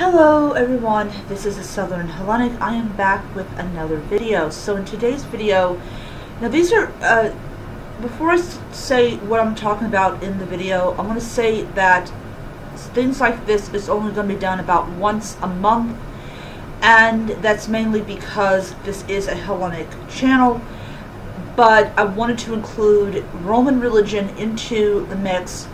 Hello everyone, this is a Southern Hellenic. I am back with another video. So in today's video, now these are, uh, before I say what I'm talking about in the video, I'm going to say that things like this is only going to be done about once a month. And that's mainly because this is a Hellenic channel. But I wanted to include Roman religion into the mix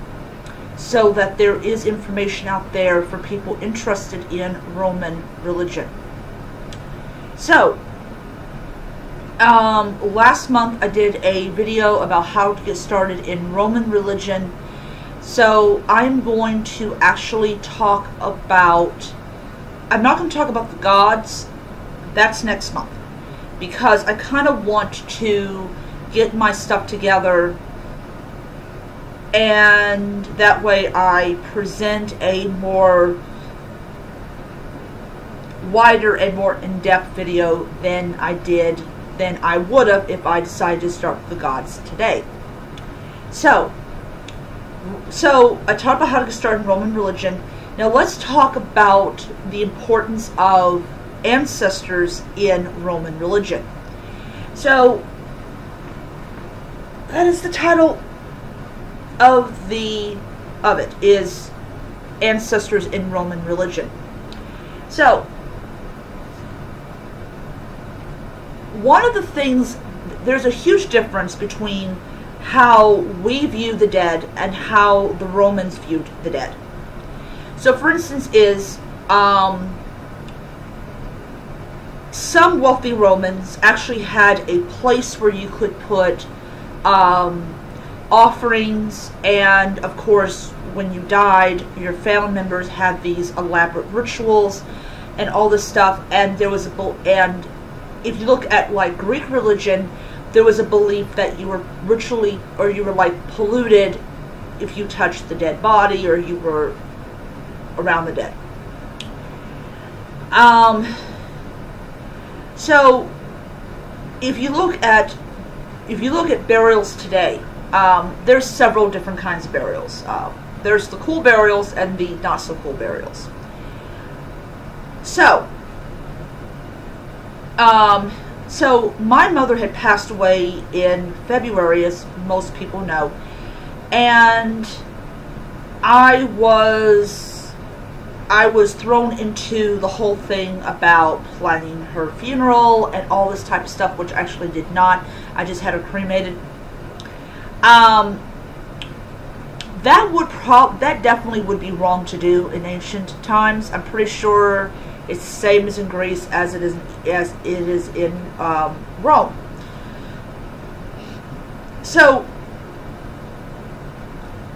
so that there is information out there for people interested in Roman religion. So, um, last month I did a video about how to get started in Roman religion. So I'm going to actually talk about, I'm not going to talk about the gods, that's next month. Because I kind of want to get my stuff together and that way I present a more wider and more in-depth video than I did than I would have if I decided to start with the gods today. So, so I talked about how to get started in Roman religion. Now let's talk about the importance of ancestors in Roman religion. So, that is the title of the of it is ancestors in Roman religion. So, one of the things there's a huge difference between how we view the dead and how the Romans viewed the dead. So, for instance, is um, some wealthy Romans actually had a place where you could put um, offerings, and of course, when you died, your family members had these elaborate rituals and all this stuff. And there was a and if you look at like Greek religion, there was a belief that you were ritually or you were like polluted if you touched the dead body or you were around the dead. Um, so if you look at if you look at burials today, um, there's several different kinds of burials. Uh, there's the cool burials and the not so cool burials. So, um, so my mother had passed away in February, as most people know, and I was I was thrown into the whole thing about planning her funeral and all this type of stuff, which I actually did not. I just had her cremated um, that would prob that definitely would be wrong to do in ancient times. I'm pretty sure it's the same as in Greece as it is as it is in um, Rome. So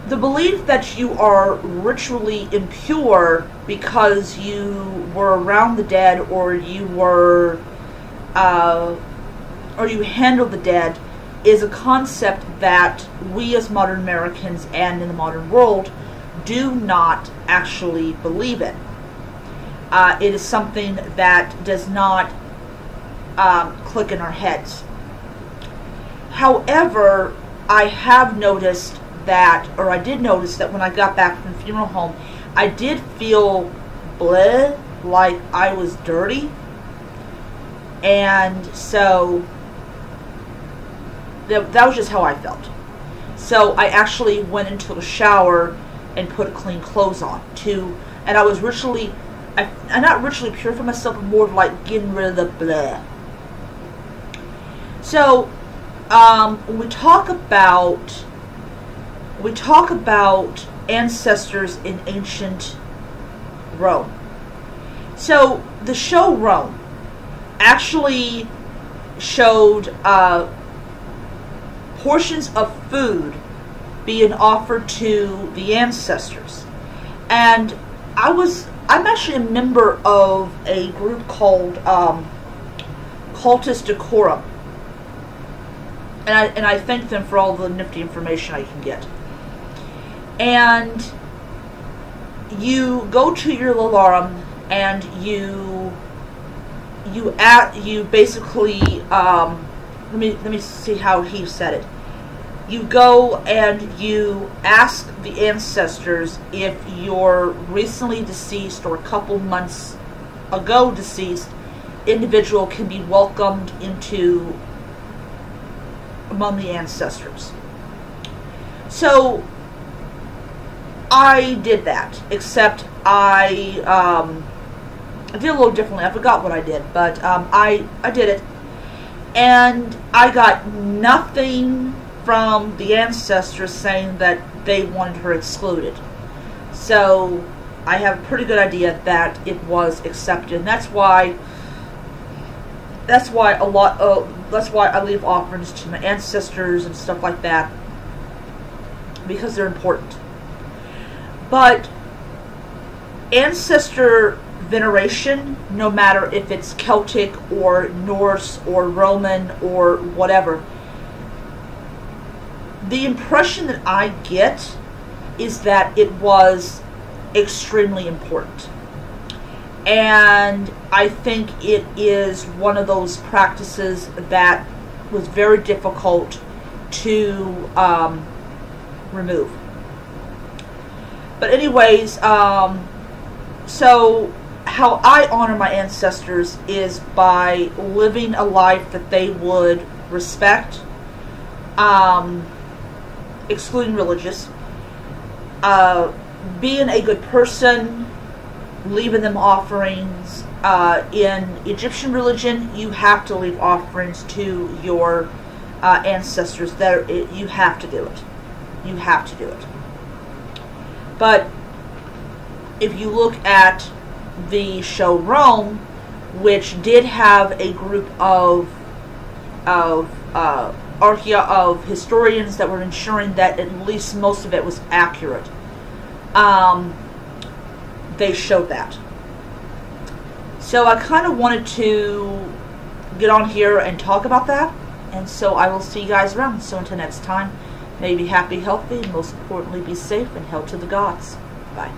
the belief that you are ritually impure because you were around the dead or you were uh, or you handled the dead is a concept that we as modern Americans and in the modern world do not actually believe in. Uh, it is something that does not um, click in our heads. However, I have noticed that, or I did notice that when I got back from the funeral home, I did feel bleh, like I was dirty. And so that, that was just how I felt. So I actually went into the shower and put clean clothes on too. And I was ritually, I, I'm not ritually for myself, but more like getting rid of the blah. So um, when we talk about, we talk about ancestors in ancient Rome. So the show Rome actually showed uh, portions of food being offered to the ancestors. And I was, I'm actually a member of a group called um, Cultus Deorum. And I, and I thank them for all the nifty information I can get. And you go to your lararium and you you at you basically um, let me let me see how he said it. you go and you ask the ancestors if your recently deceased or a couple months ago deceased individual can be welcomed into among the ancestors. So I did that, except I um, I did a little differently. I forgot what I did, but um, I I did it, and I got nothing from the ancestors saying that they wanted her excluded. So I have a pretty good idea that it was accepted, and that's why that's why a lot of that's why I leave offerings to my ancestors and stuff like that because they're important. But ancestor veneration, no matter if it's Celtic or Norse or Roman or whatever, the impression that I get is that it was extremely important. And I think it is one of those practices that was very difficult to um, remove. But anyways, um, so how I honor my ancestors is by living a life that they would respect, um, excluding religious, uh, being a good person, leaving them offerings. Uh, in Egyptian religion, you have to leave offerings to your uh, ancestors. There, you have to do it. You have to do it. But if you look at the show Rome, which did have a group of of uh, archaea of historians that were ensuring that at least most of it was accurate. Um, they showed that. So I kind of wanted to get on here and talk about that. And so I will see you guys around. So until next time, may be happy, healthy, and most importantly, be safe and held to the gods. Bye.